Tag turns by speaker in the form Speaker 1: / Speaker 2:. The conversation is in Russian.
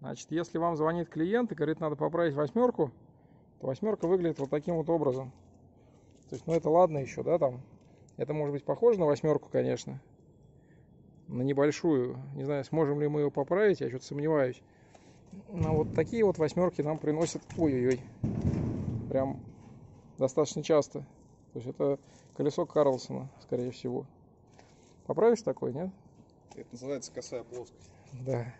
Speaker 1: Значит, если вам звонит клиент и говорит, надо поправить восьмерку, то восьмерка выглядит вот таким вот образом. То есть, ну это ладно еще, да, там. Это может быть похоже на восьмерку, конечно. На небольшую. Не знаю, сможем ли мы ее поправить, я что-то сомневаюсь. Но вот такие вот восьмерки нам приносят, ой-ой-ой, прям достаточно часто. То есть это колесо Карлсона, скорее всего. Поправишь такой, нет?
Speaker 2: Это называется косая плоскость.
Speaker 1: Да.